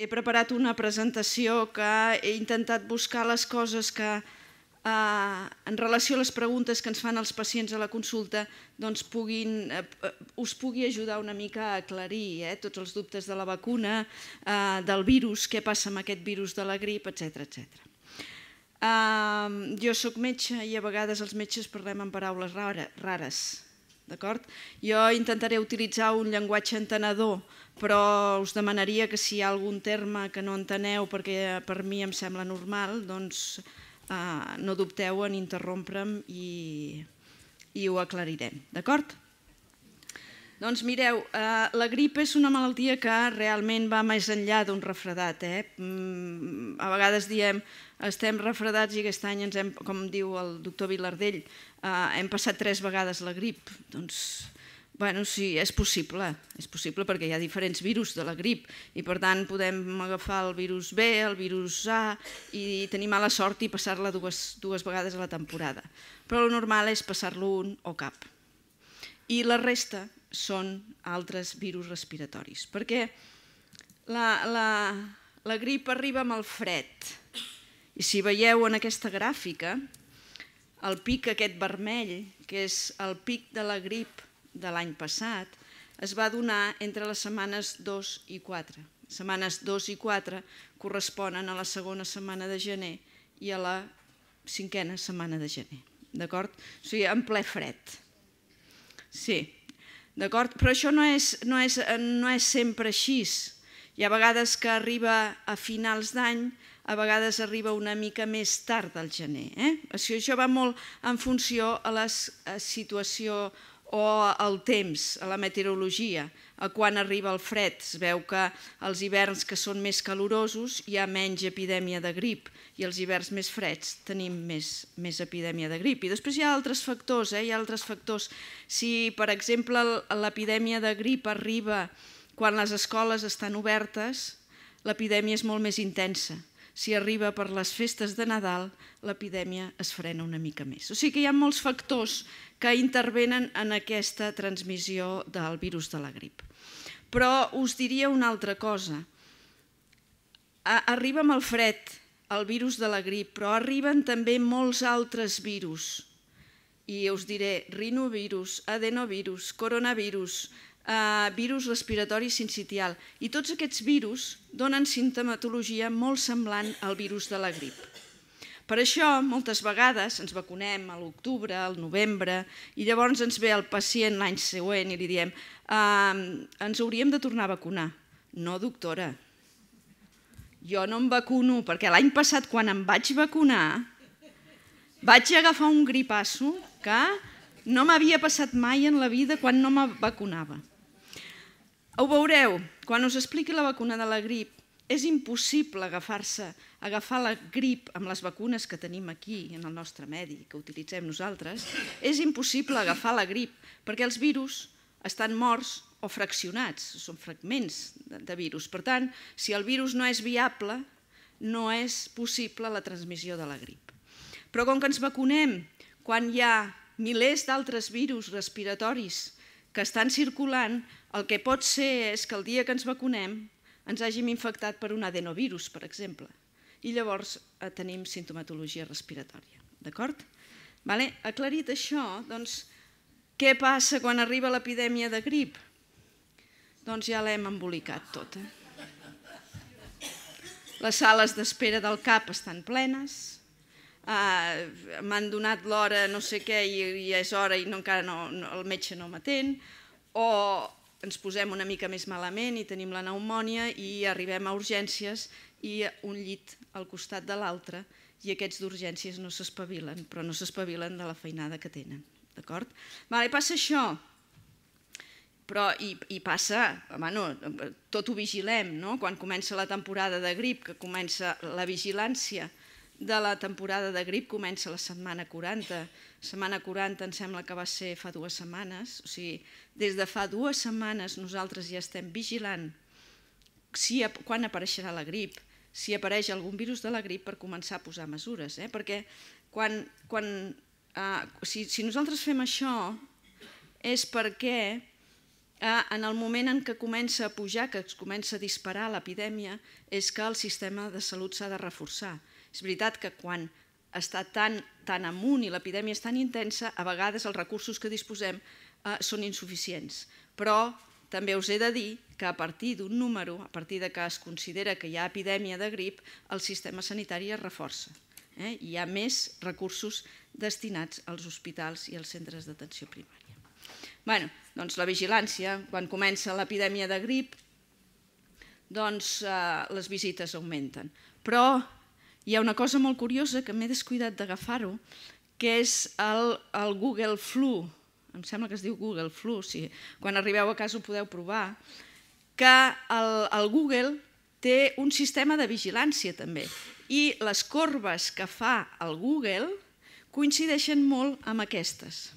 he preparat una presentació que he intentat buscar les coses que eh, en relació a les preguntes que ens fan els pacients a la consulta doncs puguin, eh, us pugui ajudar una mica a aclarir eh, tots els dubtes de la vacuna, eh, del virus, què passa amb aquest virus de la grip, etc etc. Uh, jo sóc metge i a vegades els metges parlem en paraules rares, d'acord? Jo intentaré utilitzar un llenguatge entenedor, però us demanaria que si hi ha algun terme que no enteneu perquè per mi em sembla normal, doncs eh, no dubteu en interrompre'm i, i ho aclarirem, d'acord? Doncs mireu, eh, la grip és una malaltia que realment va més enllà d'un refredat. Eh? Mm, a vegades diem estem refredats i aquest any ens hem, com diu el doctor Vilardell, eh, hem passat tres vegades la grip. Doncs Bueno, sí, és possible, és possible perquè hi ha diferents virus de la grip i per tant podem agafar el virus B, el virus A i tenir mala sort i passar-la dues, dues vegades a la temporada. Però el normal és passar-lo un o cap. I la resta són altres virus respiratoris, perquè la, la, la grip arriba amb el fred. I si veieu en aquesta gràfica, el pic aquest vermell, que és el pic de la grip de l'any passat es va donar entre les setmanes 2 i 4. Setmanes 2 i 4 corresponen a la segona setmana de gener i a la cinquena setmana de gener. D'acord? O sigui, en ple fred. Sí, d'acord? Però això no és, no, és, no és sempre així. Hi ha vegades que arriba a finals d'any, a vegades arriba una mica més tard del gener. Eh? Això va molt en funció a la situació o el temps, a la meteorologia, quan arriba el fred. Es veu que els hiverns que són més calorosos hi ha menys epidèmia de grip i els hiverns més freds tenim més, més epidèmia de grip. I després hi ha altres factors, eh? hi ha altres factors. Si, per exemple, l'epidèmia de grip arriba quan les escoles estan obertes, l'epidèmia és molt més intensa si arriba per les festes de Nadal, l'epidèmia es frena una mica més. O sigui que hi ha molts factors que intervenen en aquesta transmissió del virus de la grip. Però us diria una altra cosa. Arriba amb el fred, el virus de la grip, però arriben també molts altres virus. I us diré rinovirus, adenovirus, coronavirus, eh, virus respiratori sincitial. I tots aquests virus donen sintomatologia molt semblant al virus de la grip. Per això, moltes vegades ens vacunem a l'octubre, al novembre, i llavors ens ve el pacient l'any següent i li diem ens hauríem de tornar a vacunar. No, doctora, jo no em vacuno, perquè l'any passat quan em vaig vacunar vaig agafar un gripasso que no m'havia passat mai en la vida quan no me vacunava. Ho veureu, quan us expliqui la vacuna de la grip, és impossible agafar-se, agafar la grip amb les vacunes que tenim aquí, en el nostre medi, que utilitzem nosaltres, és impossible agafar la grip, perquè els virus estan morts o fraccionats, són fragments de virus. Per tant, si el virus no és viable, no és possible la transmissió de la grip. Però com que ens vacunem quan hi ha milers d'altres virus respiratoris que estan circulant, el que pot ser és que el dia que ens vacunem ens hàgim infectat per un adenovirus, per exemple, i llavors eh, tenim sintomatologia respiratòria. D'acord? Vale? Aclarit això, doncs, què passa quan arriba l'epidèmia de grip? Doncs ja l'hem embolicat tota. Les sales d'espera del CAP estan plenes, uh, m'han donat l'hora no sé què i, i és hora i no, encara no, no, el metge no m'atén, o ens posem una mica més malament i tenim la pneumònia i arribem a urgències i un llit al costat de l'altre i aquests d'urgències no s'espavilen, però no s'espavilen de la feinada que tenen. D'acord? Vale, passa això, però i, i passa, bueno, tot ho vigilem, no? quan comença la temporada de grip, que comença la vigilància, de la temporada de grip comença la setmana 40. Setmana 40 em sembla que va ser fa dues setmanes. O sigui, des de fa dues setmanes nosaltres ja estem vigilant si, quan apareixerà la grip, si apareix algun virus de la grip per començar a posar mesures. Eh? Perquè quan, quan, eh, si, si nosaltres fem això és perquè eh, en el moment en què comença a pujar, que es comença a disparar l'epidèmia, és que el sistema de salut s'ha de reforçar. És veritat que quan està tan, tan amunt i l'epidèmia és tan intensa, a vegades els recursos que disposem eh, són insuficients. Però també us he de dir que a partir d'un número, a partir de que es considera que hi ha epidèmia de grip, el sistema sanitari es reforça. Eh? Hi ha més recursos destinats als hospitals i als centres d'atenció primària. Bueno, doncs la vigilància, quan comença l'epidèmia de grip, doncs eh, les visites augmenten. Però hi ha una cosa molt curiosa que m'he descuidat d'agafar-ho, que és el, el Google Flu, em sembla que es diu Google Flu, si quan arribeu a casa ho podeu provar, que el, el Google té un sistema de vigilància també i les corbes que fa el Google coincideixen molt amb aquestes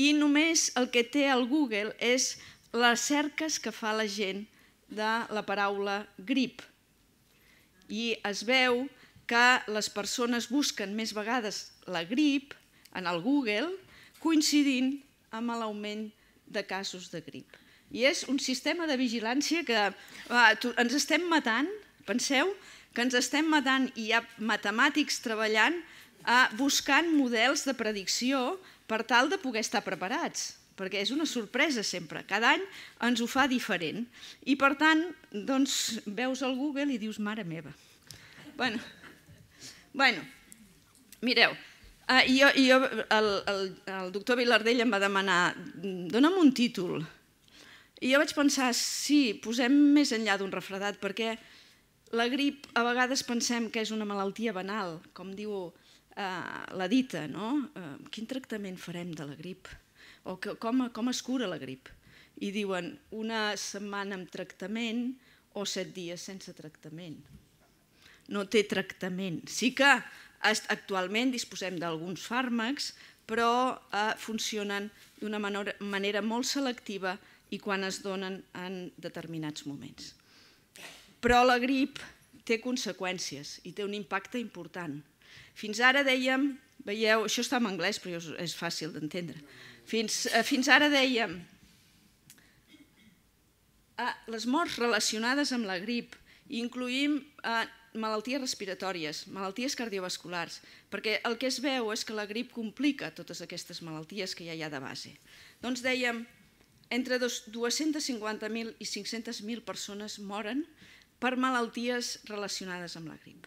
i només el que té el Google és les cerques que fa la gent de la paraula grip. I es veu que les persones busquen més vegades la grip en el Google coincidint amb l'augment de casos de grip. I és un sistema de vigilància que va, ens estem matant, penseu, que ens estem matant i hi ha matemàtics treballant eh, buscant models de predicció per tal de poder estar preparats, perquè és una sorpresa sempre. Cada any ens ho fa diferent. I per tant, doncs, veus el Google i dius, mare meva. Bueno, bueno mireu, uh, jo, jo, el, el, el doctor Vilardell em va demanar, dona'm un títol. I jo vaig pensar, sí, posem més enllà d'un refredat, perquè la grip a vegades pensem que és una malaltia banal, com diu eh, la dita, no? Eh, quin tractament farem de la grip? O com, com es cura la grip? I diuen una setmana amb tractament o set dies sense tractament. No té tractament. Sí que actualment disposem d'alguns fàrmacs, però eh, funcionen d'una manera molt selectiva i quan es donen en determinats moments. Però la grip té conseqüències i té un impacte important. Fins ara dèiem, veieu, això està en anglès però és fàcil d'entendre, fins, eh, fins ara dèiem ah, les morts relacionades amb la grip, incluïm eh, malalties respiratòries, malalties cardiovasculars, perquè el que es veu és que la grip complica totes aquestes malalties que ja hi ha de base. Doncs dèiem, entre 250.000 i 500.000 persones moren per malalties relacionades amb la grip.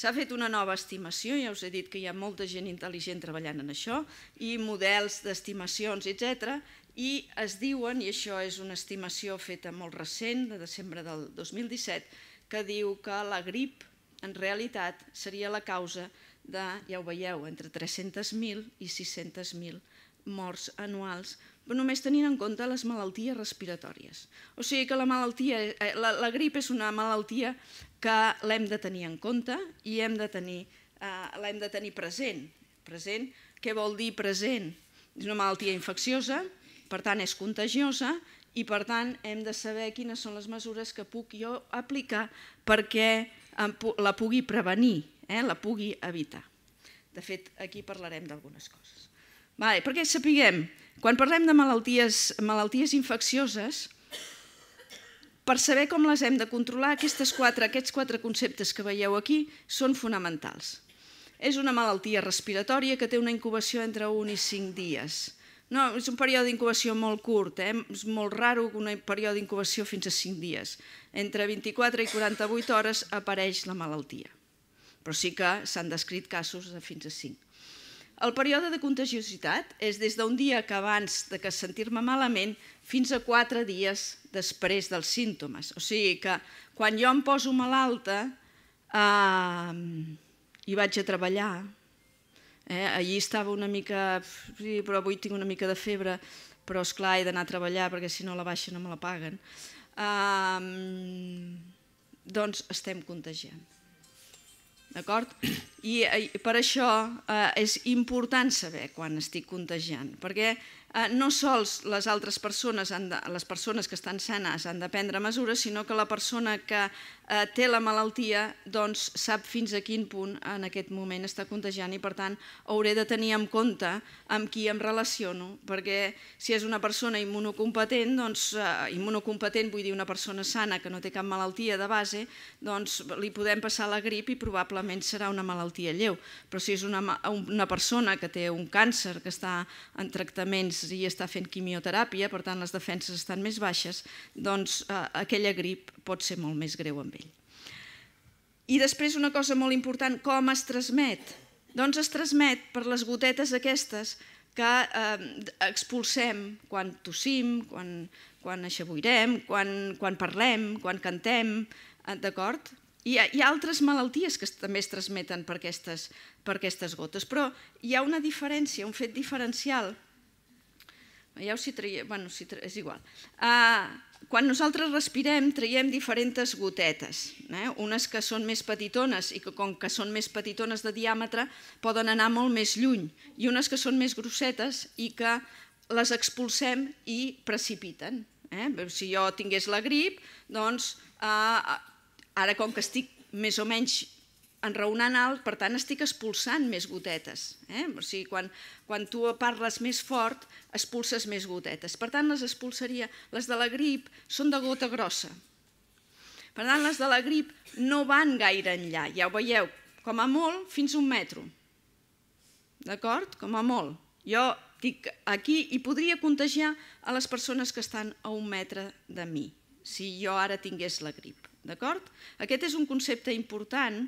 S'ha fet una nova estimació, ja us he dit que hi ha molta gent intel·ligent treballant en això, i models d'estimacions, etc. I es diuen, i això és una estimació feta molt recent, de desembre del 2017, que diu que la grip en realitat seria la causa de, ja ho veieu, entre 300.000 i 600.000 morts anuals, però només tenint en compte les malalties respiratòries. O sigui que la, malaltia, eh, la, grip és una malaltia que l'hem de tenir en compte i hem de tenir, eh, l'hem de tenir present. Present, què vol dir present? És una malaltia infecciosa, per tant és contagiosa i per tant hem de saber quines són les mesures que puc jo aplicar perquè la pugui prevenir, eh, la pugui evitar. De fet, aquí parlarem d'algunes coses. Vale, perquè sapiguem, quan parlem de malalties, malalties infeccioses, per saber com les hem de controlar, aquestes quatre, aquests quatre conceptes que veieu aquí són fonamentals. És una malaltia respiratòria que té una incubació entre 1 i 5 dies. No, és un període d'incubació molt curt, eh? és molt raro un període d'incubació fins a 5 dies. Entre 24 i 48 hores apareix la malaltia, però sí que s'han descrit casos de fins a 5. El període de contagiositat és des d'un dia que abans de que sentir-me malament fins a quatre dies després dels símptomes. O sigui que quan jo em poso malalta eh, i vaig a treballar, eh, allí estava una mica, sí, però avui tinc una mica de febre, però és clar he d'anar a treballar perquè si no la baixa no me la paguen, eh, doncs estem contagiant. D'acord? I, I per això eh, és important saber quan estic contagiant, perquè eh, no sols les altres persones, les persones que estan sanes han de prendre mesures, sinó que la persona que eh, té la malaltia doncs, sap fins a quin punt en aquest moment està contagiant i per tant hauré de tenir en compte amb qui em relaciono, perquè si és una persona immunocompetent, doncs, eh, immunocompetent vull dir una persona sana que no té cap malaltia de base, doncs li podem passar la grip i probablement serà una malaltia lleu, però si és una, una persona que té un càncer, que està en tractaments i està fent quimioteràpia, per tant les defenses estan més baixes, doncs eh, aquella grip pot ser molt més greu amb ell. I després una cosa molt important, com es transmet? Doncs es transmet per les gotetes aquestes que eh, expulsem quan tossim, quan, quan aixaboirem, quan, quan parlem, quan cantem, eh, d'acord? Hi ha altres malalties que també es transmeten per aquestes, per aquestes gotes, però hi ha una diferència, un fet diferencial. Ho si traiem, bueno, si tra... és igual. Uh, quan nosaltres respirem traiem diferents gotetes, eh? unes que són més petitones i que com que són més petitones de diàmetre poden anar molt més lluny i unes que són més grossetes i que les expulsem i precipiten. Eh? Si jo tingués la grip, doncs eh, ara com que estic més o menys enraonant alt, per tant estic expulsant més gotetes. Eh? O sigui, quan, quan tu parles més fort, expulses més gotetes. Per tant, les expulsaria. Les de la grip són de gota grossa. Per tant, les de la grip no van gaire enllà, ja ho veieu, com a molt fins un metro. D'acord? Com a molt. Jo dic aquí i podria contagiar a les persones que estan a un metre de mi, si jo ara tingués la grip. D'acord? Aquest és un concepte important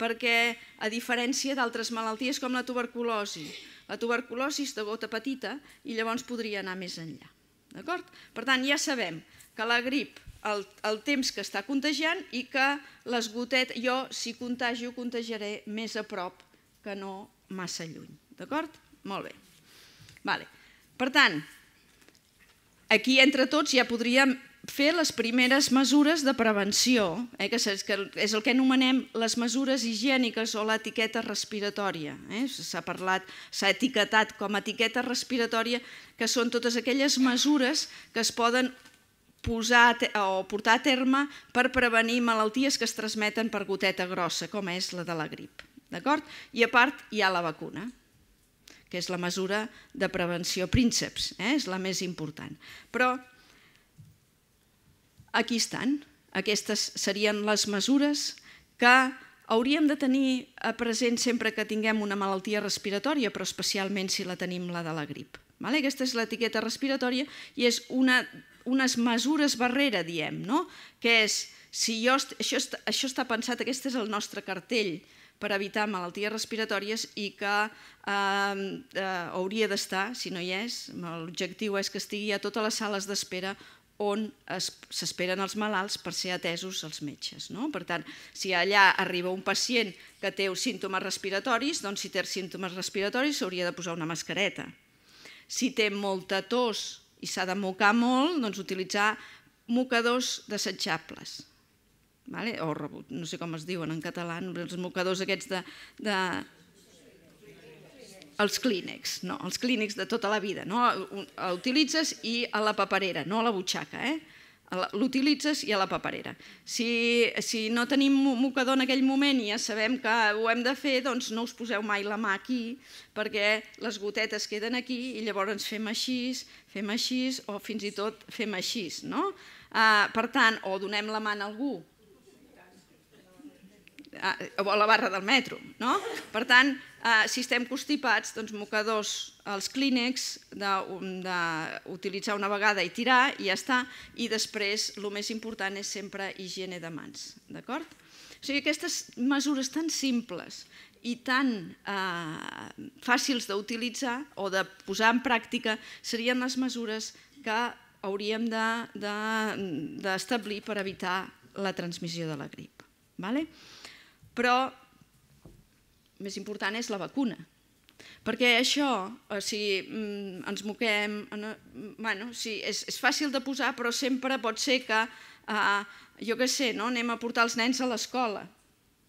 perquè, a diferència d'altres malalties com la tuberculosi, la tuberculosi és de gota petita i llavors podria anar més enllà. D'acord? Per tant, ja sabem que la grip, el, el temps que està contagiant i que les gotetes, jo si contagio, contagiaré més a prop que no massa lluny. D'acord? Molt bé. Vale. Per tant, aquí entre tots ja podríem fer les primeres mesures de prevenció, eh, que és el que anomenem les mesures higièniques o l'etiqueta respiratòria. Eh? S'ha parlat, s'ha etiquetat com a etiqueta respiratòria, que són totes aquelles mesures que es poden posar o portar a terme per prevenir malalties que es transmeten per goteta grossa, com és la de la grip. D'acord? I a part hi ha la vacuna, que és la mesura de prevenció prínceps, eh? és la més important. Però aquí estan. Aquestes serien les mesures que hauríem de tenir present sempre que tinguem una malaltia respiratòria, però especialment si la tenim la de la grip. Vale? Aquesta és l'etiqueta respiratòria i és una, unes mesures barrera, diem, no? que és, si jo, això, això està pensat, aquest és el nostre cartell per evitar malalties respiratòries i que eh, eh, hauria d'estar, si no hi és, l'objectiu és que estigui a totes les sales d'espera on s'esperen els malalts per ser atesos els metges. No? Per tant, si allà arriba un pacient que té símptomes respiratoris, doncs si té símptomes respiratoris s'hauria de posar una mascareta. Si té molta tos i s'ha de mocar molt, doncs utilitzar mocadors desitjables. Vale? O no sé com es diuen en català, els mocadors aquests de, de, els clínex, no, els clínex de tota la vida. No? L'utilitzes i a la paperera, no a la butxaca. Eh? L'utilitzes i a la paperera. Si, si no tenim mocador en aquell moment i ja sabem que ho hem de fer, doncs no us poseu mai la mà aquí perquè les gotetes queden aquí i llavors fem així, fem així o fins i tot fem així. No? Uh, per tant, o donem la mà a algú o a la barra del metro. No? Per tant, eh, si estem constipats, doncs mocadors els clínex, d'utilitzar una vegada i tirar, i ja està, i després el més important és sempre higiene de mans. D'acord? O sigui, aquestes mesures tan simples i tan eh, fàcils d'utilitzar o de posar en pràctica serien les mesures que hauríem d'establir de, per evitar la transmissió de la grip. Vale? Però més important és la vacuna. Perquè això, o sigui, mm, ens moquem, bueno, sí, és, és fàcil de posar, però sempre pot ser que, eh, jo què sé, no? anem a portar els nens a l'escola,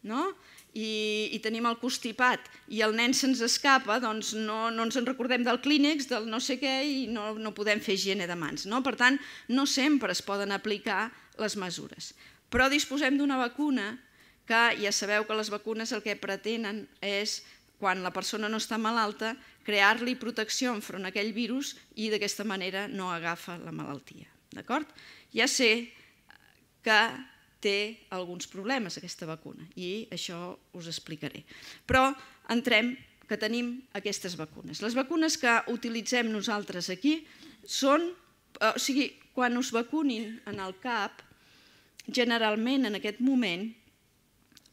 no? i, i tenim el constipat i el nen se'ns escapa, doncs no, no ens en recordem del clínex, del no sé què, i no, no podem fer higiene de mans. No? Per tant, no sempre es poden aplicar les mesures. Però disposem d'una vacuna que ja sabeu que les vacunes el que pretenen és, quan la persona no està malalta, crear-li protecció enfront a aquell virus i d'aquesta manera no agafa la malaltia. D'acord? Ja sé que té alguns problemes aquesta vacuna i això us explicaré. Però entrem que tenim aquestes vacunes. Les vacunes que utilitzem nosaltres aquí són, eh, o sigui, quan us vacunin en el CAP, generalment en aquest moment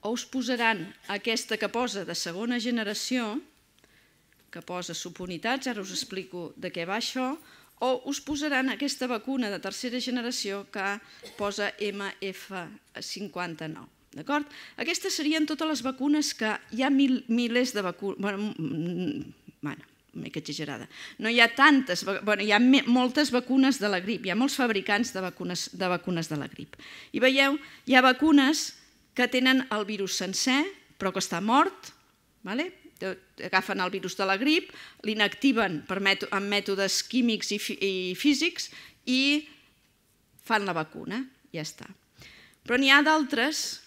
o us posaran aquesta que posa de segona generació, que posa subunitats, ara us explico de què va això, o us posaran aquesta vacuna de tercera generació que posa MF59. D'acord? Aquestes serien totes les vacunes que hi ha mil, milers de vacunes... Bueno, una mica exagerada. No hi ha tantes, bueno, hi ha moltes vacunes de la grip, hi ha molts fabricants de vacunes de, vacunes de la grip. I veieu, hi ha vacunes que tenen el virus sencer, però que està mort, vale? agafen el virus de la grip, l'inactiven amb mètodes químics i, físics i fan la vacuna, ja està. Però n'hi ha d'altres,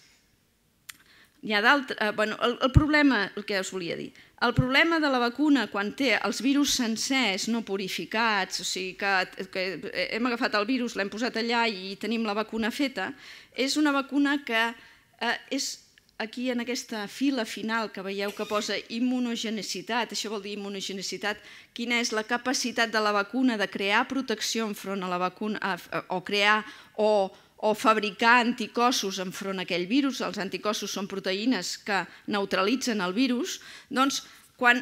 n'hi ha d'altres, eh, bueno, el, el problema, el que us volia dir, el problema de la vacuna quan té els virus sencers no purificats, o sigui que, que hem agafat el virus, l'hem posat allà i tenim la vacuna feta, és una vacuna que eh, és aquí en aquesta fila final que veieu que posa immunogenicitat, això vol dir immunogenicitat, quina és la capacitat de la vacuna de crear protecció enfront a la vacuna, o crear o, o fabricar anticossos enfront a aquell virus, els anticossos són proteïnes que neutralitzen el virus, doncs quan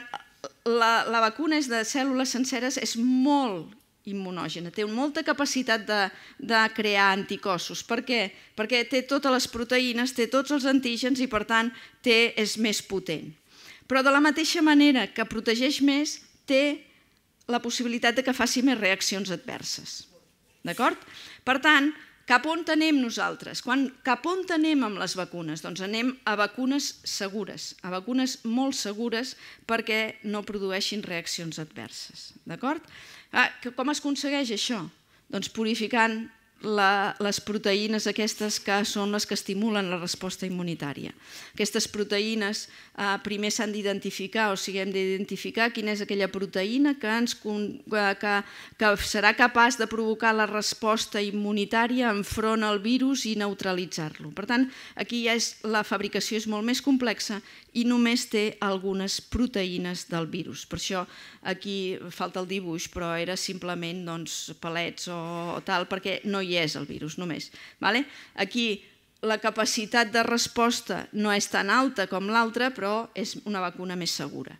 la, la vacuna és de cèl·lules senceres és molt immunògena, té molta capacitat de, de crear anticossos. Per què? Perquè té totes les proteïnes, té tots els antígens i per tant té, és més potent. Però de la mateixa manera que protegeix més, té la possibilitat de que faci més reaccions adverses. D'acord? Per tant, cap on anem nosaltres? Quan, cap on anem amb les vacunes? Doncs anem a vacunes segures, a vacunes molt segures perquè no produeixin reaccions adverses. D'acord? Ah, com es aconsegueix això? Doncs purificant la, les proteïnes aquestes que són les que estimulen la resposta immunitària. Aquestes proteïnes eh, primer s'han d'identificar, o sigui, hem d'identificar quina és aquella proteïna que, ens, que, que serà capaç de provocar la resposta immunitària enfront al virus i neutralitzar-lo. Per tant, aquí ja és, la fabricació és molt més complexa i només té algunes proteïnes del virus. Per això aquí falta el dibuix, però era simplement doncs, palets o, o tal, perquè no hi és el virus només. Vale? Aquí la capacitat de resposta no és tan alta com l'altra, però és una vacuna més segura.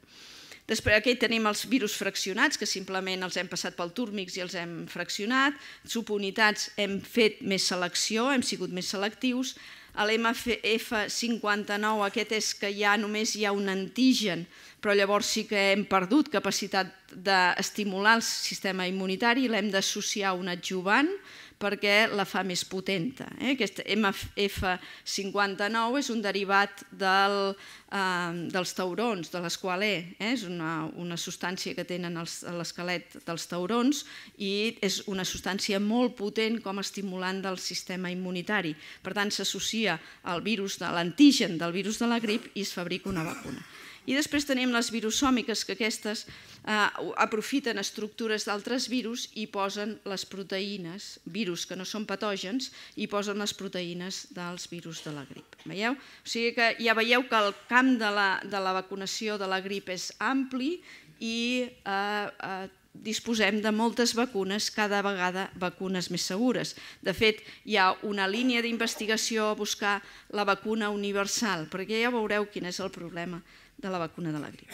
Després aquí tenim els virus fraccionats, que simplement els hem passat pel túrmix i els hem fraccionat. Subunitats hem fet més selecció, hem sigut més selectius. A l'MF59 aquest és que ja només hi ha un antigen, però llavors sí que hem perdut capacitat d'estimular el sistema immunitari, l'hem d'associar a un adjuvant, perquè la fa més potenta. Eh? Aquest MF59 és un derivat del, eh, dels taurons, de l'esqualè, eh? és una, una substància que tenen l'esquelet dels taurons i és una substància molt potent com a estimulant del sistema immunitari. Per tant, s'associa al virus l'antigen del virus de la grip i es fabrica una vacuna. I després tenim les virusòmiques, que aquestes eh, aprofiten estructures d'altres virus i posen les proteïnes, virus que no són patògens, i posen les proteïnes dels virus de la grip. Veieu? O sigui que ja veieu que el camp de la, de la vacunació de la grip és ampli i eh, eh, disposem de moltes vacunes, cada vegada vacunes més segures. De fet, hi ha una línia d'investigació a buscar la vacuna universal, perquè ja veureu quin és el problema de la vacuna de la grip.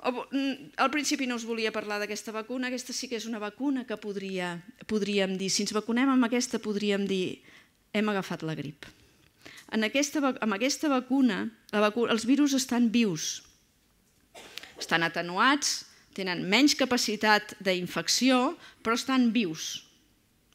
Mm, al principi no us volia parlar d'aquesta vacuna, aquesta sí que és una vacuna que podria, podríem dir, si ens vacunem amb aquesta podríem dir hem agafat la grip. En aquesta, amb aquesta vacuna, la vacuna, els virus estan vius, estan atenuats, tenen menys capacitat d'infecció, però estan vius.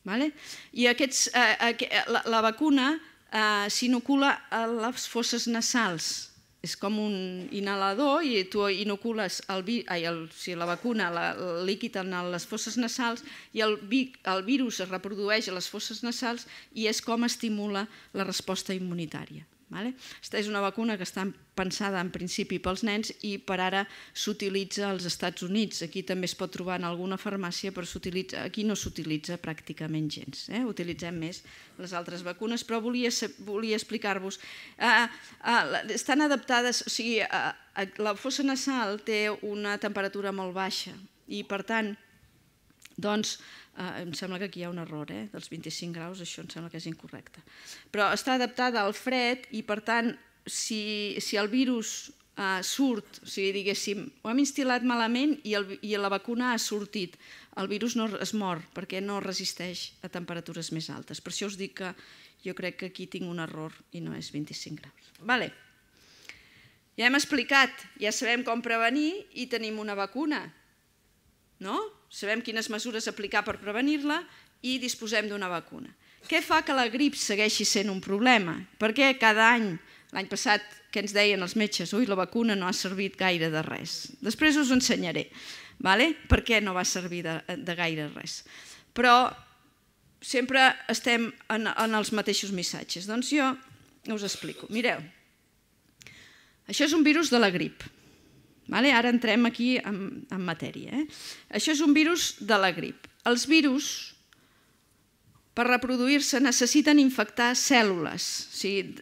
Vale? I aquests, eh, eh, la, la vacuna eh, s'inocula a les fosses nasals, és com un inhalador i tu inocules el, vi, ai, el, sigui, la vacuna, la, el líquid en les fosses nasals i el, vi, el virus es reprodueix a les fosses nasals i és com estimula la resposta immunitària. Vale? Aquesta és una vacuna que està pensada en principi pels nens i per ara s'utilitza als Estats Units. Aquí també es pot trobar en alguna farmàcia, però aquí no s'utilitza pràcticament gens. Eh? Utilitzem més les altres vacunes, però volia, volia explicar-vos. Uh, uh, estan adaptades, o sigui, uh, la fossa nasal té una temperatura molt baixa i, per tant, doncs, eh, em sembla que aquí hi ha un error, eh, dels 25 graus, això em sembla que és incorrecte. Però està adaptada al fred i, per tant, si, si el virus eh, surt, o sigui, diguéssim, ho hem instal·lat malament i, el, i la vacuna ha sortit, el virus no es mor perquè no resisteix a temperatures més altes. Per això us dic que jo crec que aquí tinc un error i no és 25 graus. Vale. Ja hem explicat, ja sabem com prevenir i tenim una vacuna. No? Sabem quines mesures aplicar per prevenir-la i disposem d'una vacuna. Què fa que la grip segueixi sent un problema? Perquè cada any, l'any passat, que ens deien els metges, ui, la vacuna no ha servit gaire de res. Després us ho ensenyaré, vale? per què no va servir de, gaire res. Però sempre estem en els mateixos missatges. Doncs jo us explico. Mireu, això és un virus de la grip. Vale? Ara entrem aquí en, matèria. Eh? Això és un virus de la grip. Els virus, per reproduir-se, necessiten infectar cèl·lules,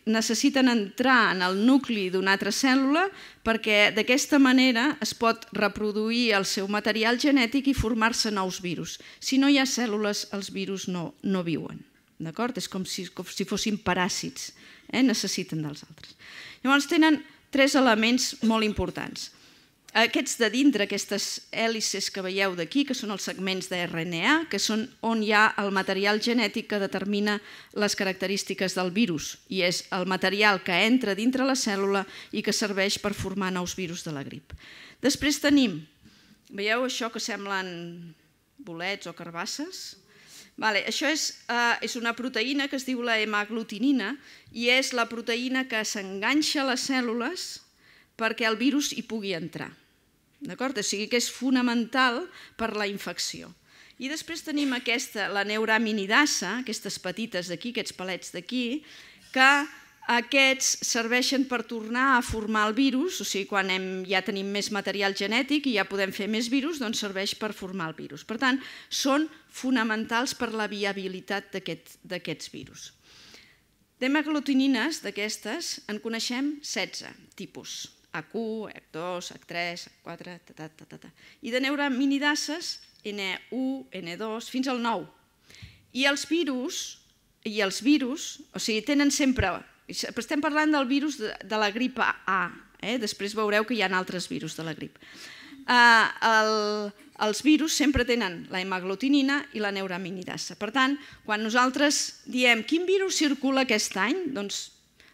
necessiten entrar en el nucli d'una altra cèl·lula perquè d'aquesta manera es pot reproduir el seu material genètic i formar-se nous virus. Si no hi ha cèl·lules, els virus no, no viuen. D'acord? És com si, com si fossin paràsits, eh? necessiten dels altres. Llavors tenen tres elements molt importants. Aquests de dintre, aquestes hèlices que veieu d'aquí, que són els segments de RNA, que són on hi ha el material genètic que determina les característiques del virus, i és el material que entra dintre la cèl·lula i que serveix per formar nous virus de la grip. Després tenim, veieu això que semblen bolets o carbasses? Vale, això és, uh, és una proteïna que es diu la hemaglutinina i és la proteïna que s'enganxa a les cèl·lules perquè el virus hi pugui entrar. D'acord? O sigui que és fonamental per la infecció. I després tenim aquesta, la neuraminidasa, aquestes petites d'aquí, aquests palets d'aquí, que aquests serveixen per tornar a formar el virus, o sigui, quan hem, ja tenim més material genètic i ja podem fer més virus, doncs serveix per formar el virus. Per tant, són fonamentals per la viabilitat d'aquests aquest, virus. D'hemaglutinines d'aquestes en coneixem 16 tipus. H1, H2, H3, H4, ta, ta, ta, ta, ta. i de neuraminidases N1, N2, fins al 9. I els virus, i els virus, o sigui, tenen sempre... Estem parlant del virus de, de la grip A, eh? després veureu que hi ha altres virus de la grip. Uh, el, els virus sempre tenen la hemaglutinina i la neuraminidasa. Per tant, quan nosaltres diem quin virus circula aquest any, doncs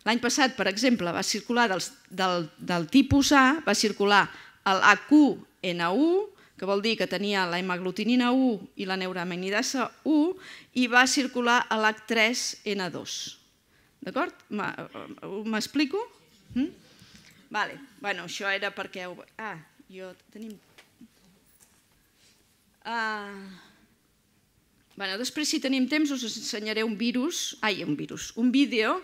L'any passat, per exemple, va circular del, del tipus A, va circular el AQ-N1, que vol dir que tenia la hemaglutinina 1 i la neuraminidasa 1, i va circular l'H3N2. D'acord? M'explico? Mm? Vale. Bueno, això era perquè... Ah, jo tenim... Ah... Bueno, després, si tenim temps, us ensenyaré un virus, ai, un virus, un vídeo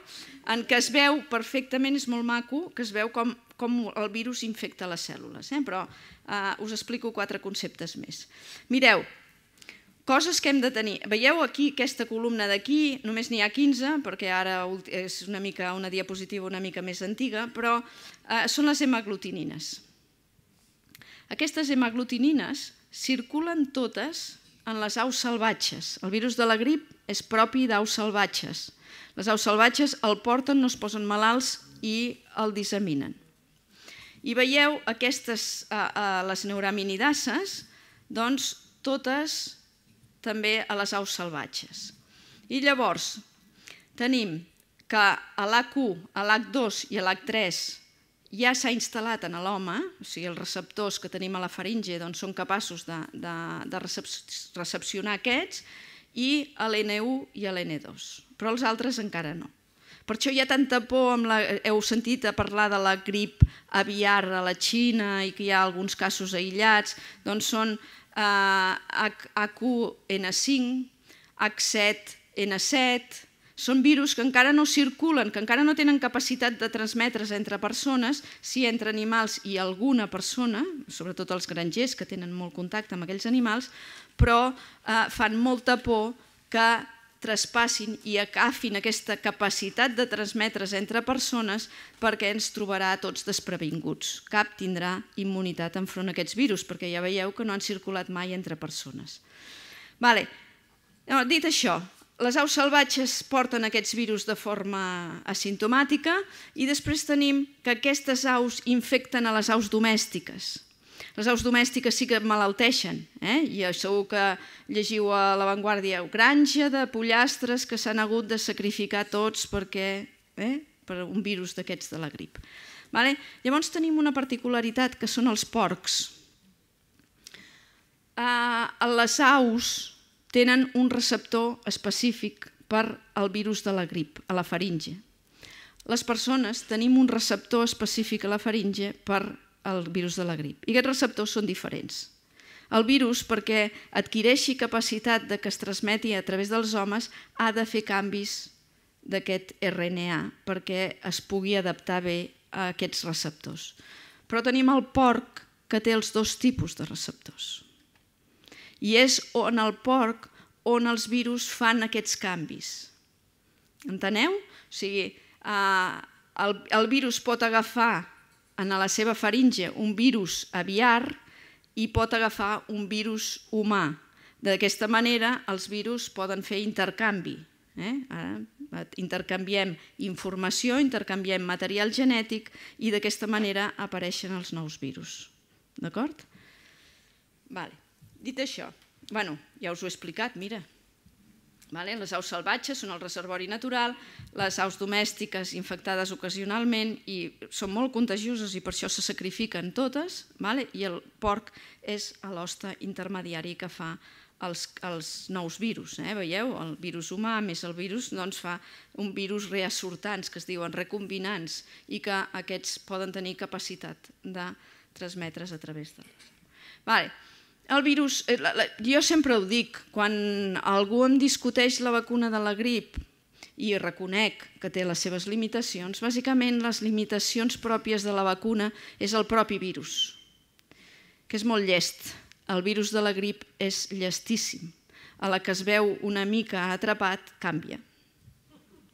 en què es veu perfectament, és molt maco, que es veu com, com el virus infecta les cèl·lules, eh? però eh, us explico quatre conceptes més. Mireu, coses que hem de tenir. Veieu aquí aquesta columna d'aquí, només n'hi ha 15, perquè ara és una mica una diapositiva una mica més antiga, però eh, són les hemaglutinines. Aquestes hemaglutinines circulen totes en les aus salvatges. El virus de la grip és propi d'aus salvatges. Les aus salvatges el porten, no es posen malalts i el disseminen. I veieu aquestes, eh, les neuraminidases, doncs totes també a les aus salvatges. I llavors tenim que a l'H1, a l'H2 i a l'H3 ja s'ha instal·lat en l'home, o sigui, els receptors que tenim a la faringe doncs, són capaços de, de, de recepcionar aquests, i a l'N1 i a l'N2, però els altres encara no. Per això hi ha tanta por, amb la, heu sentit a parlar de la grip aviar a la Xina i que hi ha alguns casos aïllats, doncs són eh, HQN5, H7N7, són virus que encara no circulen, que encara no tenen capacitat de transmetre's entre persones, si entre animals i alguna persona, sobretot els grangers que tenen molt contacte amb aquells animals, però eh, fan molta por que traspassin i acafin aquesta capacitat de transmetre's entre persones perquè ens trobarà tots desprevinguts. Cap tindrà immunitat enfront a aquests virus, perquè ja veieu que no han circulat mai entre persones. Vale. Dit això, les aus salvatges porten aquests virus de forma asimptomàtica i després tenim que aquestes aus infecten a les aus domèstiques. Les aus domèstiques sí que malalteixen, eh? i segur que llegiu a l'avantguàrdia granja de pollastres que s'han hagut de sacrificar tots perquè, eh? per un virus d'aquests de la grip. Vale? Llavors tenim una particularitat que són els porcs. Uh, les aus tenen un receptor específic per al virus de la grip, a la faringe. Les persones tenim un receptor específic a la faringe per al virus de la grip. I aquests receptors són diferents. El virus, perquè adquireixi capacitat de que es transmeti a través dels homes, ha de fer canvis d'aquest RNA perquè es pugui adaptar bé a aquests receptors. Però tenim el porc que té els dos tipus de receptors. I és on el porc on els virus fan aquests canvis. Enteneu? O sigui, eh, el, virus pot agafar en la seva faringe un virus aviar i pot agafar un virus humà. D'aquesta manera, els virus poden fer intercanvi. Eh? Intercanviem informació, intercanviem material genètic i d'aquesta manera apareixen els nous virus. D'acord? Vale. Dit això, bueno, ja us ho he explicat, mira. Vale? Les aus salvatges són el reservori natural, les aus domèstiques infectades ocasionalment i són molt contagioses i per això se sacrifiquen totes, vale? i el porc és l'hoste intermediari que fa els, els nous virus. Eh? Veieu? El virus humà més el virus doncs, fa un virus reassortants, que es diuen recombinants, i que aquests poden tenir capacitat de transmetre's a través de. Vale. El virus, eh, jo sempre ho dic, quan algú em discuteix la vacuna de la grip i reconec que té les seves limitacions, bàsicament les limitacions pròpies de la vacuna és el propi virus, que és molt llest. El virus de la grip és llestíssim. A la que es veu una mica atrapat, canvia.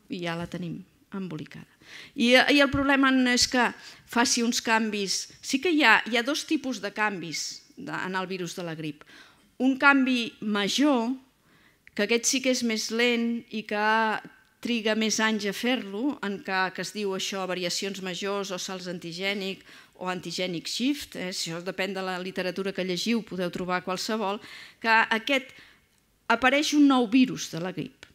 I ja la tenim embolicada. I, I el problema no és que faci uns canvis... Sí que hi ha, hi ha dos tipus de canvis en el virus de la grip. Un canvi major, que aquest sí que és més lent i que triga més anys a fer-lo, en què que es diu això variacions majors o salts antigènic o antigènic shift, eh? això depèn de la literatura que llegiu, podeu trobar qualsevol, que aquest apareix un nou virus de la grip.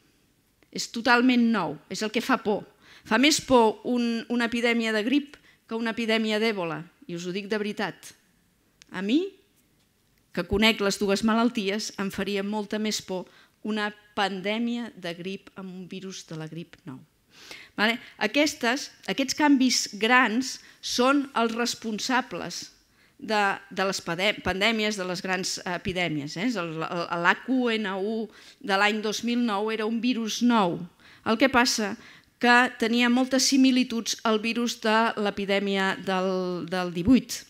És totalment nou, és el que fa por. Fa més por un, una epidèmia de grip que una epidèmia d'èbola, i us ho dic de veritat. A mi que conec les dues malalties, em faria molta més por una pandèmia de grip amb un virus de la grip nou. Vale? Aquestes, aquests canvis grans són els responsables de, de les pandèmies, de les grans epidèmies. Eh? L'H1N1 de l'any 2009 era un virus nou. El que passa que tenia moltes similituds al virus de l'epidèmia del, del 18,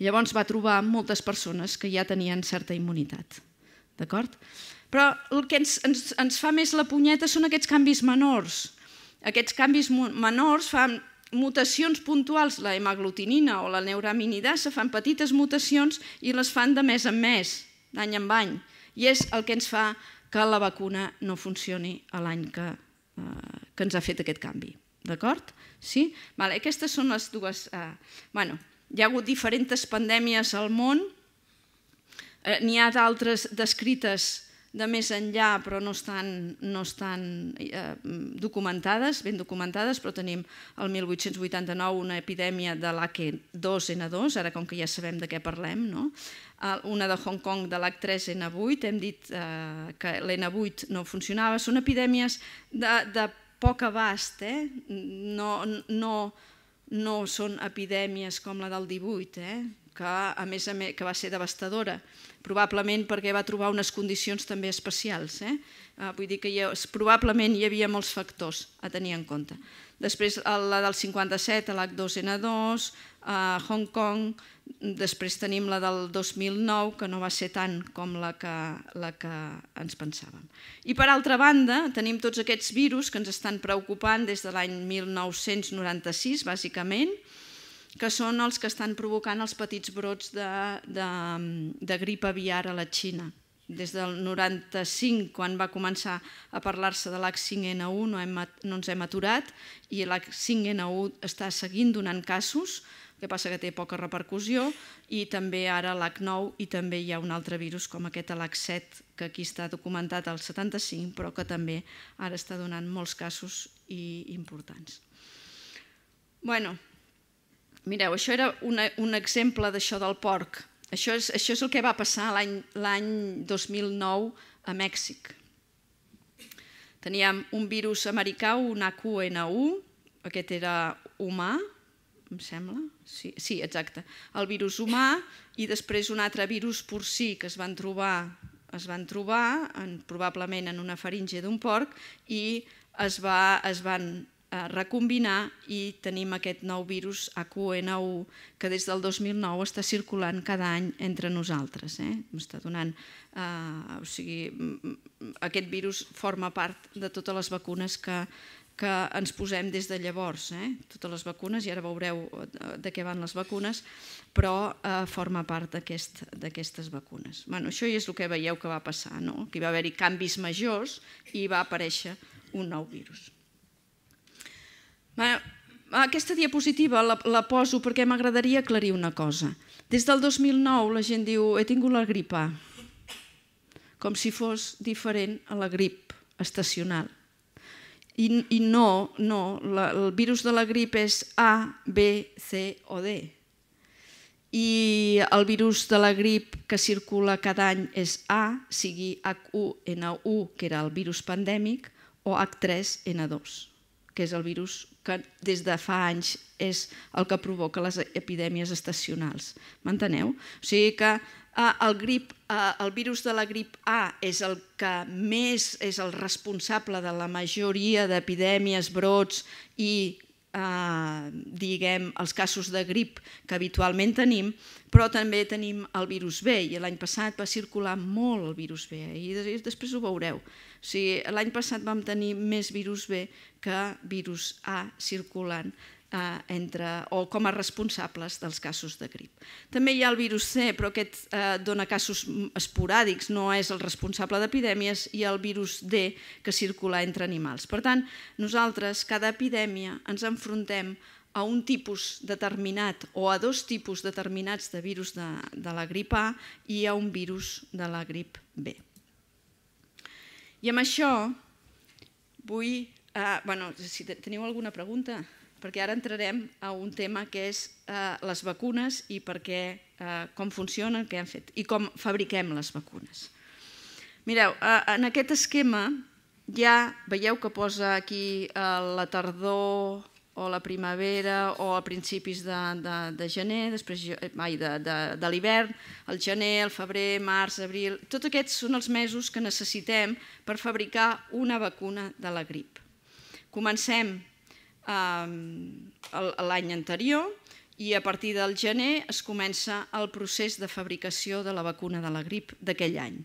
Llavors va trobar moltes persones que ja tenien certa immunitat. D'acord? Però el que ens, ens, ens fa més la punyeta són aquests canvis menors. Aquests canvis menors fan mutacions puntuals, la hemaglutinina o la neuraminidasa fan petites mutacions i les fan de mes en mes, d'any en any. I és el que ens fa que la vacuna no funcioni l'any que, eh, que ens ha fet aquest canvi. D'acord? Sí? Vale, aquestes són les dues... Eh, bueno, hi ha hagut diferents pandèmies al món, eh, n'hi ha d'altres descrites de més enllà, però no estan, no estan eh, documentades, ben documentades, però tenim el 1889 una epidèmia de l'H2N2, ara com que ja sabem de què parlem, no? una de Hong Kong de l'H3N8, hem dit eh, que l'N8 no funcionava, són epidèmies de, de poc abast, eh? no, no, no són epidèmies com la del 18, eh? que a més a més que va ser devastadora, probablement perquè va trobar unes condicions també especials. Eh? Uh, vull dir que hi ha, probablement hi havia molts factors a tenir en compte. Després la del 57, l'H2N2, a Hong Kong, després tenim la del 2009, que no va ser tant com la que, la que ens pensàvem. I per altra banda, tenim tots aquests virus que ens estan preocupant des de l'any 1996, bàsicament, que són els que estan provocant els petits brots de, de, de grip aviar a la Xina. Des del 95, quan va començar a parlar-se de l'H5N1, no, hem, no ens hem aturat i l'H5N1 està seguint donant casos, que passa que té poca repercussió, i també ara l'H9 i també hi ha un altre virus com aquest l'H7, que aquí està documentat al 75, però que també ara està donant molts casos i importants. Bueno, Mireu, això era un exemple d'això del porc. Això és, això és el que va passar l'any 2009 a Mèxic. Teníem un virus americà, un H1N1, aquest era humà, em sembla, sí, sí, exacte, el virus humà i després un altre virus porcí que es van trobar, es van trobar en, probablement en una faringe d'un porc i es, va, es van recombinar i tenim aquest nou virus H1N1 que des del 2009 està circulant cada any entre nosaltres. Eh? Donant, eh, o sigui, aquest virus forma part de totes les vacunes que, que ens posem des de llavors. Eh? Totes les vacunes, i ara veureu eh, de què van les vacunes, però eh, forma part d'aquestes aquest, vacunes. Bueno, això és el que veieu que va passar, no? que hi va haver-hi canvis majors i va aparèixer un nou virus. Aquesta diapositiva la, la poso perquè m'agradaria aclarir una cosa. Des del 2009 la gent diu he tingut la grip A, com si fos diferent a la grip estacional. I, i no, no, el virus de la grip és A, B, C o D. I el virus de la grip que circula cada any és A, sigui H1N1, que era el virus pandèmic, o H3N2, que és el virus que des de fa anys és el que provoca les epidèmies estacionals. M'enteneu? O sigui que eh, el, grip, eh, el virus de la grip A és el que més és el responsable de la majoria d'epidèmies, brots i eh, diguem, els casos de grip que habitualment tenim, però també tenim el virus B, i l'any passat va circular molt el virus B, i després ho veureu. O sigui, l'any passat vam tenir més virus B que virus A circulant eh, entre, o com a responsables dels casos de grip. També hi ha el virus C, però aquest eh, dona casos esporàdics, no és el responsable d'epidèmies, i el virus D, que circula entre animals. Per tant, nosaltres, cada epidèmia, ens enfrontem a un tipus determinat o a dos tipus determinats de virus de, de la grip A i a un virus de la grip B. I amb això vull... Eh, bueno, si teniu alguna pregunta, perquè ara entrarem a un tema que és eh, les vacunes i per què, eh, com funcionen, què han fet i com fabriquem les vacunes. Mireu, eh, en aquest esquema ja veieu que posa aquí eh, la tardor o la primavera o a principis de, de, de gener, després ai, de, de, de l'hivern, el gener, el febrer, març, abril... Tots aquests són els mesos que necessitem per fabricar una vacuna de la grip. Comencem eh, l'any anterior i a partir del gener es comença el procés de fabricació de la vacuna de la grip d'aquell any.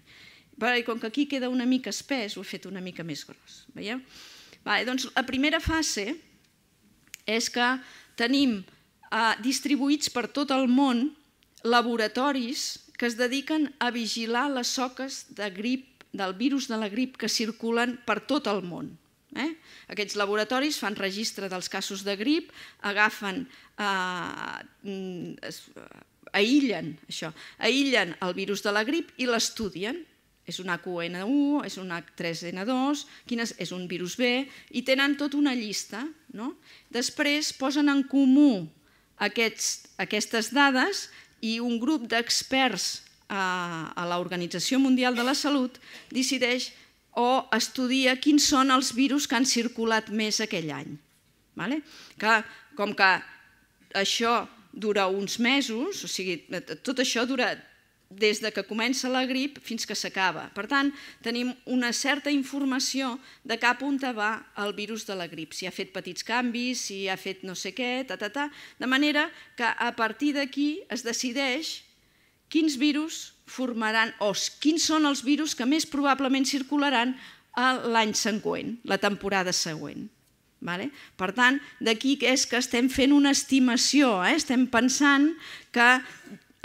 I com que aquí queda una mica espès, ho he fet una mica més gros. Veieu? Vale, doncs la primera fase és que tenim eh, distribuïts per tot el món laboratoris que es dediquen a vigilar les soques de grip, del virus de la grip que circulen per tot el món. Eh? Aquests laboratoris fan registre dels casos de grip, agafen, eh, aïllen això, aïllen el virus de la grip i l'estudien és un H1N1, és un H3N2, quin és, un virus B, i tenen tota una llista. No? Després posen en comú aquests, aquestes dades i un grup d'experts a, a l'Organització Mundial de la Salut decideix o estudia quins són els virus que han circulat més aquell any. Vale? Que, com que això dura uns mesos, o sigui, tot això dura des de que comença la grip fins que s'acaba. Per tant, tenim una certa informació de cap on va el virus de la grip, si ha fet petits canvis, si ha fet no sé què, ta, ta, ta, de manera que a partir d'aquí es decideix quins virus formaran o quins són els virus que més probablement circularan l'any següent, la temporada següent. Vale? Per tant, d'aquí és que estem fent una estimació, eh? estem pensant que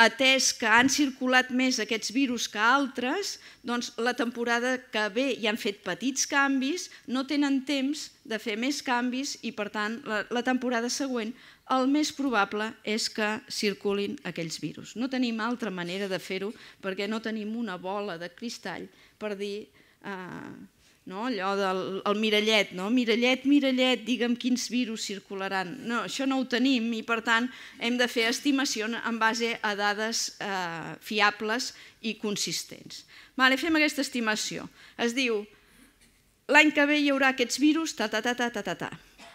atès que han circulat més aquests virus que altres, doncs la temporada que ve i han fet petits canvis, no tenen temps de fer més canvis i per tant la, la temporada següent el més probable és que circulin aquells virus. No tenim altra manera de fer-ho perquè no tenim una bola de cristall per dir eh, no? allò del el mirallet, no? mirallet, mirallet, digue'm quins virus circularan. No, això no ho tenim i per tant hem de fer estimació en base a dades eh, fiables i consistents. Vale, fem aquesta estimació. Es diu, l'any que ve hi haurà aquests virus, ta, ta, ta, ta, ta, ta, ta.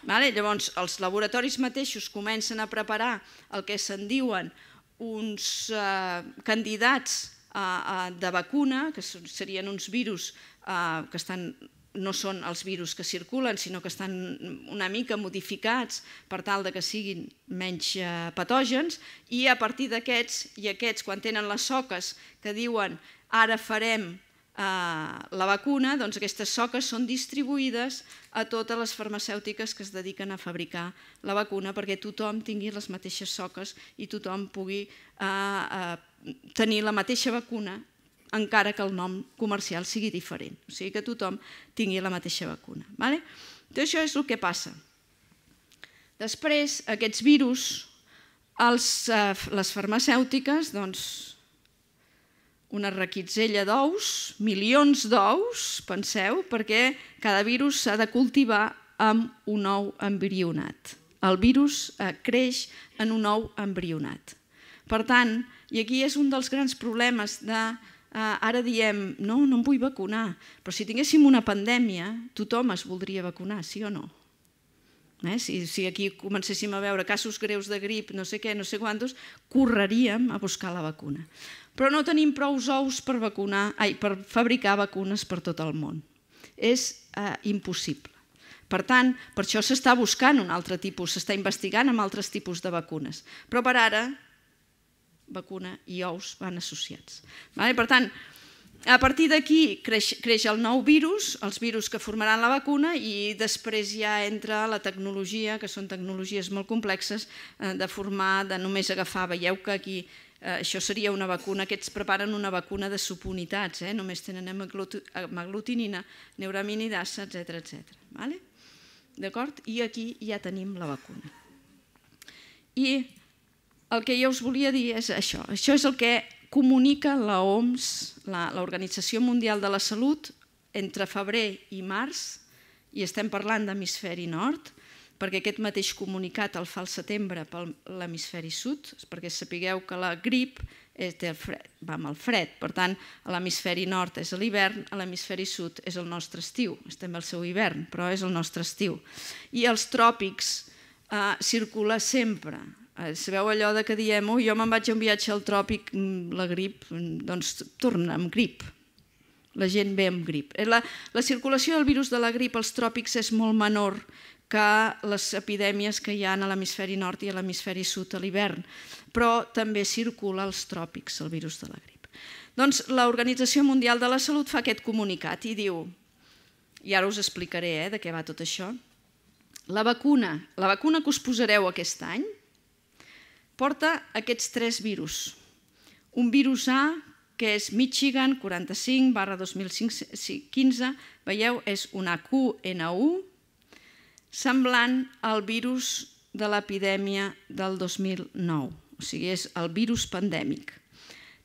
Vale? Llavors, els laboratoris mateixos comencen a preparar el que se'n diuen uns eh, candidats de vacuna, que serien uns virus que estan no són els virus que circulen, sinó que estan una mica modificats per tal de que siguin menys eh, patògens. I a partir d'aquests, i aquests quan tenen les soques que diuen ara farem la vacuna, doncs aquestes soques són distribuïdes a totes les farmacèutiques que es dediquen a fabricar la vacuna perquè tothom tingui les mateixes soques i tothom pugui eh, eh, tenir la mateixa vacuna encara que el nom comercial sigui diferent. O sigui que tothom tingui la mateixa vacuna. Vale? Tot això és el que passa. Després, aquests virus, eh, les farmacèutiques, doncs, una requitzella d'ous, milions d'ous, penseu, perquè cada virus s'ha de cultivar amb un ou embrionat. El virus eh, creix en un ou embrionat. Per tant, i aquí és un dels grans problemes de Uh, ara diem, no, no em vull vacunar, però si tinguéssim una pandèmia, tothom es voldria vacunar, sí o no? Eh? Si, si aquí comencéssim a veure casos greus de grip, no sé què, no sé quantos, correríem a buscar la vacuna. Però no tenim prou ous per, vacunar, ai, per fabricar vacunes per tot el món. És uh, impossible. Per tant, per això s'està buscant un altre tipus, s'està investigant amb altres tipus de vacunes. Però per ara vacuna i ous van associats. Vale? Per tant, a partir d'aquí creix, creix el nou virus, els virus que formaran la vacuna i després ja entra la tecnologia, que són tecnologies molt complexes, eh, de formar, de només agafar, veieu que aquí eh, això seria una vacuna, aquests preparen una vacuna de subunitats, eh? només tenen hemaglutinina, neuraminidasa, etc etc. Vale? D'acord? I aquí ja tenim la vacuna. I el que jo us volia dir és això. Això és el que comunica la OMS, l'Organització Mundial de la Salut, entre febrer i març, i estem parlant d'hemisferi nord, perquè aquest mateix comunicat el fa al setembre per l'hemisferi sud, perquè sapigueu que la grip té el fred, va amb el fred, per tant, a l'hemisferi nord és l'hivern, a l'hemisferi sud és el nostre estiu, estem al seu hivern, però és el nostre estiu. I els tròpics eh, circula sempre, Eh, sabeu allò de que diem, jo me'n vaig a un viatge al tròpic, mm, la grip, mm, doncs torna amb grip. La gent ve amb grip. Eh, la, la circulació del virus de la grip als tròpics és molt menor que les epidèmies que hi ha a l'hemisferi nord i a l'hemisferi sud a l'hivern, però també circula als tròpics el virus de la grip. Doncs l'Organització Mundial de la Salut fa aquest comunicat i diu, i ara us explicaré eh, de què va tot això, la vacuna, la vacuna que us posareu aquest any, porta aquests tres virus. Un virus A, que és Michigan 45 barra 2015, veieu, és una QN1, semblant al virus de l'epidèmia del 2009, o sigui, és el virus pandèmic.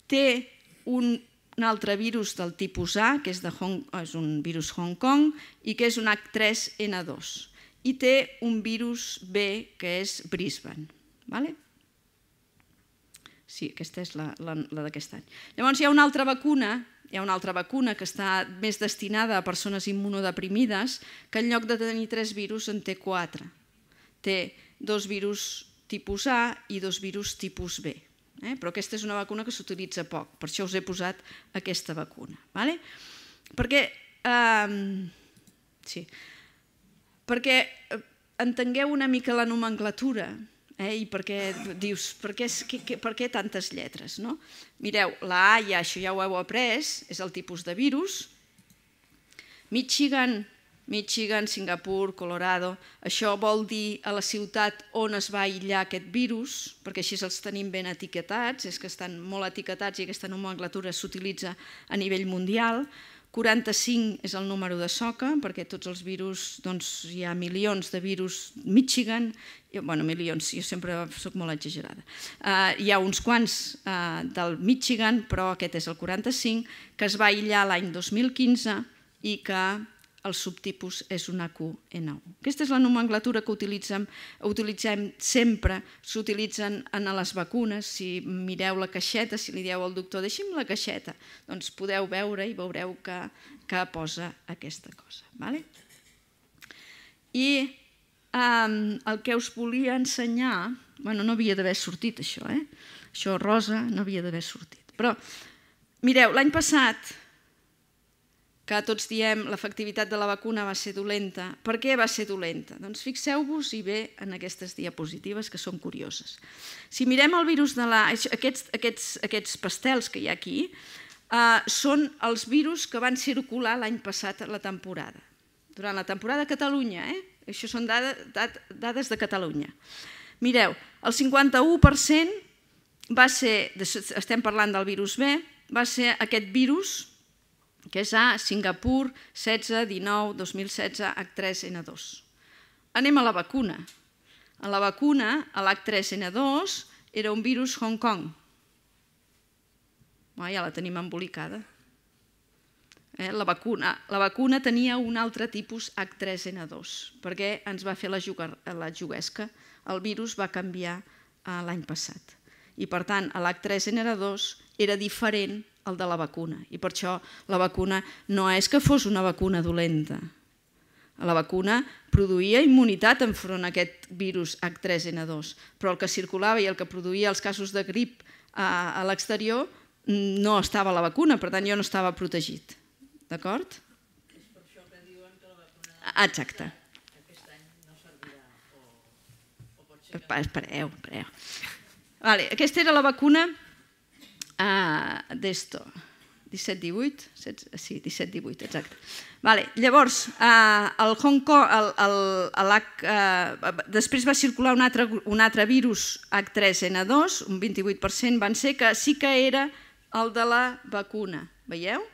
Té un, un altre virus del tipus A, que és, de Hong, és un virus Hong Kong, i que és un H3N2. I té un virus B, que és Brisbane. Vale? Sí, aquesta és la, la, la d'aquest any. Llavors hi ha una altra vacuna, hi ha una altra vacuna que està més destinada a persones immunodeprimides, que en lloc de tenir tres virus en té quatre. Té dos virus tipus A i dos virus tipus B. Eh? Però aquesta és una vacuna que s'utilitza poc, per això us he posat aquesta vacuna. Vale? Perquè, eh, sí, perquè eh, entengueu una mica la nomenclatura eh? i perquè dius, per què, que, per què tantes lletres? No? Mireu, la A ja, això ja ho heu après, és el tipus de virus. Michigan Michigan, Singapur, Colorado. Això vol dir a la ciutat on es va aïllar aquest virus, perquè així els tenim ben etiquetats, és que estan molt etiquetats i aquesta nomenclatura s'utilitza a nivell mundial. 45 és el número de soca, perquè tots els virus, doncs, hi ha milions de virus. Michigan, bueno, milions, jo sempre sóc molt exagerada. Uh, hi ha uns quants uh, del Michigan, però aquest és el 45, que es va aïllar l'any 2015 i que el subtipus és un AQN1. Aquesta és la nomenclatura que utilitzem, utilitzem sempre, s'utilitzen en les vacunes, si mireu la caixeta, si li dieu al doctor deixi'm la caixeta, doncs podeu veure i veureu que, que posa aquesta cosa. I um, el que us volia ensenyar, bueno, no havia d'haver sortit això, eh? això rosa no havia d'haver sortit, però mireu, l'any passat que tots diem l'efectivitat de la vacuna va ser dolenta. Per què va ser dolenta? Doncs fixeu-vos i bé en aquestes diapositives que són curioses. Si mirem el virus de la... Aquests, aquests, aquests pastels que hi ha aquí eh, són els virus que van circular l'any passat a la temporada. Durant la temporada a Catalunya, eh? això són dades, dades de Catalunya. Mireu, el 51% va ser, estem parlant del virus B, va ser aquest virus que és a Singapur 16, 19, 2016, H3N2. Anem a la vacuna. A la vacuna, l'H3N2 era un virus Hong Kong. Ja la tenim embolicada. Eh, la, vacuna, la vacuna tenia un altre tipus H3N2, perquè ens va fer la, la juguesca. El virus va canviar eh, l'any passat. I per tant, l'H3N2 era diferent el de la vacuna. I per això la vacuna no és que fos una vacuna dolenta. La vacuna produïa immunitat enfront a aquest virus H3N2, però el que circulava i el que produïa els casos de grip a, a l'exterior no estava la vacuna, per tant jo no estava protegit. D'acord? És per això que diuen que la vacuna Exacte. aquest any no servirà o, o pot ser que... Espereu, espereu. Vale, aquesta era la vacuna uh, d'esto. 17-18? Sí, 17-18, exacte. Vale, llavors, uh, el Hong Kong, el, el, el H, uh, després va circular un altre, un altre virus H3N2, un 28% van ser, que sí que era el de la vacuna. Veieu?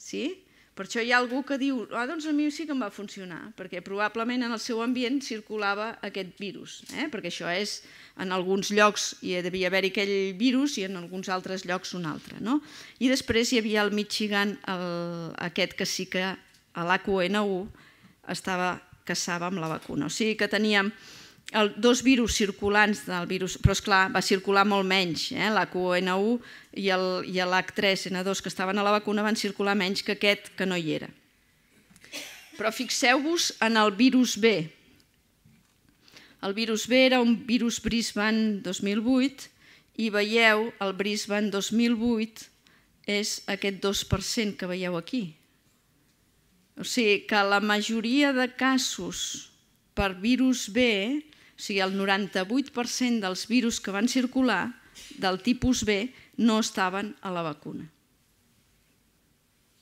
Sí? Per això hi ha algú que diu, ah, doncs a mi sí que em va funcionar, perquè probablement en el seu ambient circulava aquest virus, eh? perquè això és, en alguns llocs hi devia haver-hi aquell virus i en alguns altres llocs un altre. No? I després hi havia el Michigan, el, aquest que sí que l'AQN1 estava caçava amb la vacuna. O sigui que teníem dos virus circulants del virus, però és clar, va circular molt menys, eh? l'AQN1 i l'H3N2 que estaven a la vacuna van circular menys que aquest que no hi era. Però fixeu-vos en el virus B. El virus B era un virus Brisbane 2008 i veieu el Brisbane 2008 és aquest 2% que veieu aquí. O sigui que la majoria de casos per virus B o sigui, el 98% dels virus que van circular del tipus B no estaven a la vacuna.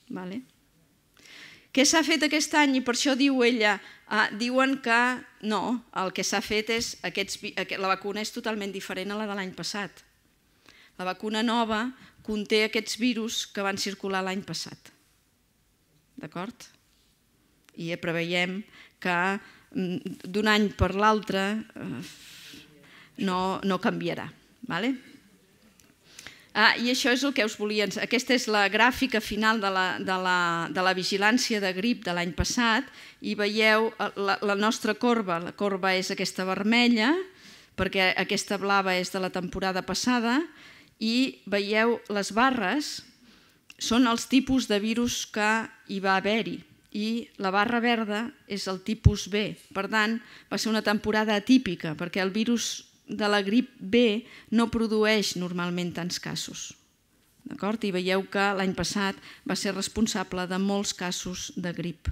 Vale? Què s'ha fet aquest any? I per això diu ella, ah, diuen que no, el que s'ha fet és, aquests, la vacuna és totalment diferent a la de l'any passat. La vacuna nova conté aquests virus que van circular l'any passat. D'acord? I preveiem que d'un any per l'altre eh, no, no canviarà. Vale? Ah, I això és el que us volia... Aquesta és la gràfica final de la, de la, de la vigilància de grip de l'any passat i veieu eh, la, la nostra corba. La corba és aquesta vermella, perquè aquesta blava és de la temporada passada, i veieu les barres són els tipus de virus que hi va haver-hi i la barra verda és el tipus B. Per tant, va ser una temporada atípica perquè el virus de la grip B no produeix normalment tants casos. D'acord? I veieu que l'any passat va ser responsable de molts casos de grip.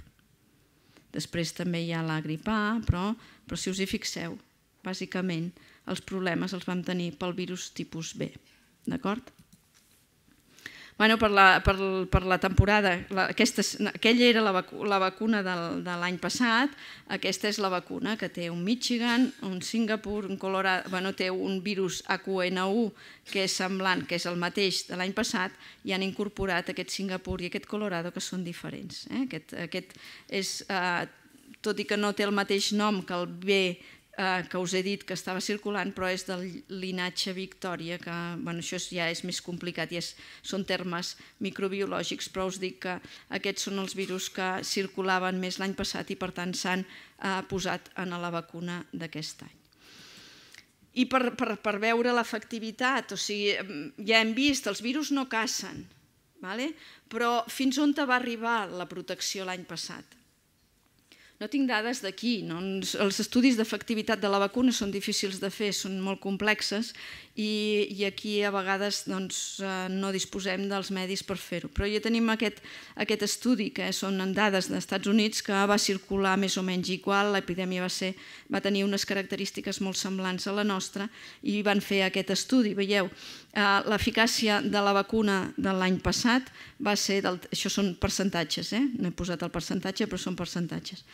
Després també hi ha la grip A, però, però si us hi fixeu, bàsicament els problemes els vam tenir pel virus tipus B. D'acord? Bueno, per, la, per, per la temporada, la, aquesta, aquella era la, vacu, la vacuna del, de l'any passat, aquesta és la vacuna que té un Michigan, un Singapur, un Colorado, bueno, té un virus AQN1 que és semblant, que és el mateix de l'any passat, i han incorporat aquest Singapur i aquest Colorado que són diferents. Eh? Aquest, aquest és, eh, tot i que no té el mateix nom que el B eh, que us he dit que estava circulant, però és del linatge Victòria, que bueno, això ja és més complicat, i és, són termes microbiològics, però us dic que aquests són els virus que circulaven més l'any passat i per tant s'han eh, posat en la vacuna d'aquest any. I per, per, per veure l'efectivitat, o sigui, ja hem vist, els virus no cacen, vale? però fins on va arribar la protecció l'any passat? No tinc dades d'aquí. No? Els estudis d'efectivitat de la vacuna són difícils de fer, són molt complexes i, i aquí a vegades doncs, eh, no disposem dels medis per fer-ho. Però ja tenim aquest, aquest estudi, que són dades dels Estats Units, que va circular més o menys igual, l'epidèmia va, ser, va tenir unes característiques molt semblants a la nostra i van fer aquest estudi. Veieu, l'eficàcia de la vacuna de l'any passat va ser, això són percentatges, eh? no he posat el percentatge, però són percentatges.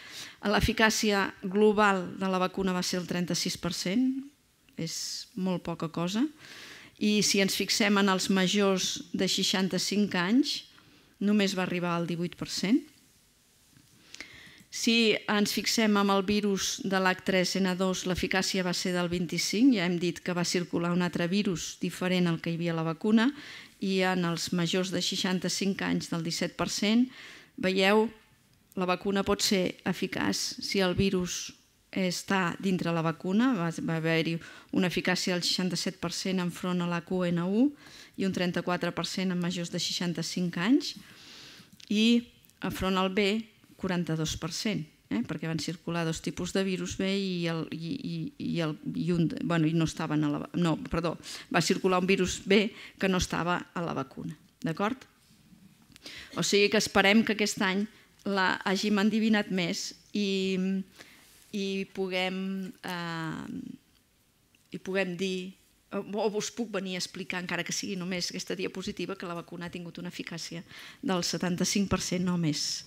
L'eficàcia global de la vacuna va ser el 36%, és molt poca cosa. I si ens fixem en els majors de 65 anys, només va arribar al 18%. Si ens fixem en el virus de l'H3N2, l'eficàcia va ser del 25%, ja hem dit que va circular un altre virus diferent al que hi havia a la vacuna, i en els majors de 65 anys del 17%, veieu, la vacuna pot ser eficaç si el virus està dintre la vacuna, va, va haver-hi una eficàcia del 67% enfront a la QN1 i un 34% en majors de 65 anys i enfront al B 42%, eh? perquè van circular dos tipus de virus B i, el, i, i, i, el, i, un, bueno, i no estaven a la, no, perdó, va circular un virus B que no estava a la vacuna, d'acord? O sigui que esperem que aquest any la hàgim endivinat més i, i puguem, eh, i puguem dir o us puc venir a explicar, encara que sigui només aquesta diapositiva, que la vacuna ha tingut una eficàcia del 75% no més.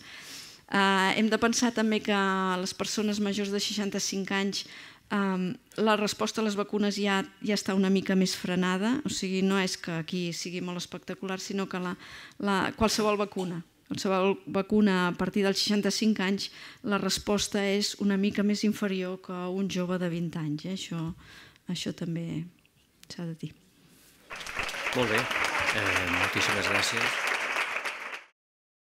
Eh, hem de pensar també que les persones majors de 65 anys eh, la resposta a les vacunes ja, ja està una mica més frenada, o sigui, no és que aquí sigui molt espectacular, sinó que la, la, qualsevol vacuna qualsevol vacuna a partir dels 65 anys, la resposta és una mica més inferior que un jove de 20 anys. Eh? Això, això també s'ha de dir. Molt bé, eh, moltíssimes gràcies.